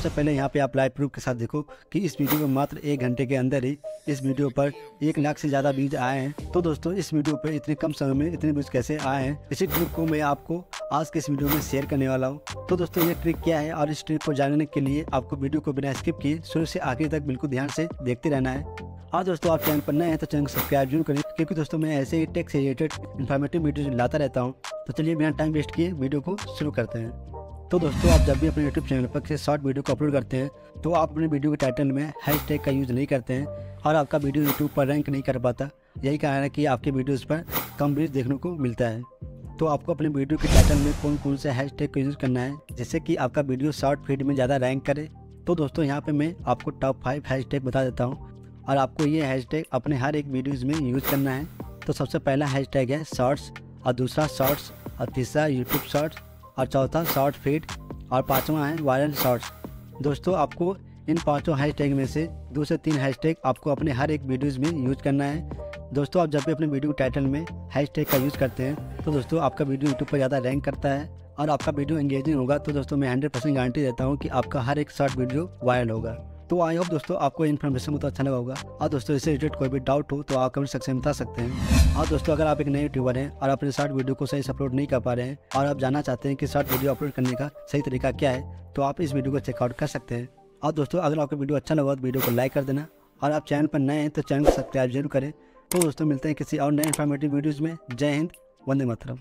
सबसे पहले यहाँ पे आप लाइव प्रूफ के साथ देखो कि इस वीडियो में मात्र एक घंटे के अंदर ही इस वीडियो पर एक लाख से ज़्यादा व्यूज़ आए हैं। तो दोस्तों, इस वीडियो पर इतने कम समय में इतने व्यूज़ कैसे आए हैं, इसी ट्रिक को मैं आपको आज के इस वीडियो में शेयर करने वाला हूँ। तो दोस्तों, ये ट्रिक क्या है और इस ट्रिक को जानने के लिए आपको वीडियो को बिना स्किप किए शुरू से आखिर तक बिल्कुल ध्यान से देखते रहना है। हाँ दोस्तों, आप चैनल पर नए हैं तो चैनल को सब्सक्राइब ज़रूर करें, क्योंकि दोस्तों, मैं ऐसे ही टेक्स रिलेटेड इन्फॉर्मेटिव वीडियो लाता रहता हूँ। तो चलिए बिना टाइम वेस्ट किए वीडियो को शुरू करते हैं। तो दोस्तों, आप जब भी अपने यूट्यूब चैनल पर किसी शॉर्ट वीडियो को अपलोड करते हैं तो आप अपने वीडियो के टाइटल में हैश टैग का यूज़ नहीं करते हैं और आपका वीडियो यूट्यूब पर रैंक नहीं कर पाता। यही कारण है कि आपके वीडियोज़ पर कम व्यूज़ देखने को मिलता है। तो आपको अपने वीडियो के टाइटल में कौन कौन से हैश टैग का यूज़ करना है, जिससे कि आपका वीडियो शॉर्ट फ़ीड में ज़्यादा रैंक करे। तो दोस्तों, यहाँ पर मैं आपको टॉप फाइव हैश बता देता हूँ और आपको ये हैश अपने हर एक वीडियोज़ में यूज़ करना है। तो सबसे पहला हैश है शॉर्ट्स और दूसरा शॉर्ट्स और तीसरा यूट्यूब शॉर्ट्स और चौथा शॉर्ट फ़ीड और पाँचवा है वायरल शॉर्ट्स दोस्तों, आपको इन पाँचों हैश टैग में से दो से तीन हैश टैग आपको अपने हर एक वीडियोज़ में यूज़ करना है। दोस्तों, आप जब भी अपने वीडियो टाइटल में हैशटैग का यूज़ करते हैं तो दोस्तों, आपका वीडियो यूट्यूब पर ज़्यादा रैंक करता है और आपका वीडियो एंगेजिंग होगा। तो दोस्तों, मैं हंड्रेड परसेंट गारंटी देता हूँ कि आपका हर एक शॉर्ट वीडियो वायरल होगा। तो आई होप दोस्तों, आपको इन्फॉर्मेशन बहुत अच्छा लगा होगा। और दोस्तों, इससे रिलेटेड कोई भी डाउट हो तो आप कमेंट सेक्शन में बता सकते हैं। और दोस्तों, अगर आप एक नए यूट्यूबर हैं और अपने शॉर्ट वीडियो को सही से अपलोड नहीं कर पा रहे हैं और आप जानना चाहते हैं कि शॉर्ट वीडियो अपलोड करने का सही तरीका क्या है तो आप इस वीडियो को चेकआउट कर सकते हैं। और दोस्तों, अगर आपको वीडियो अच्छा लगा तो वीडियो को लाइक कर देना और आप चैनल पर नए हैं तो चैनल को सब्सक्राइब ज़रूर करें। तो दोस्तों, मिलते हैं किसी और नए इन्फॉर्मेटिव वीडियोज़ में। जय हिंद, वंदे मातरम।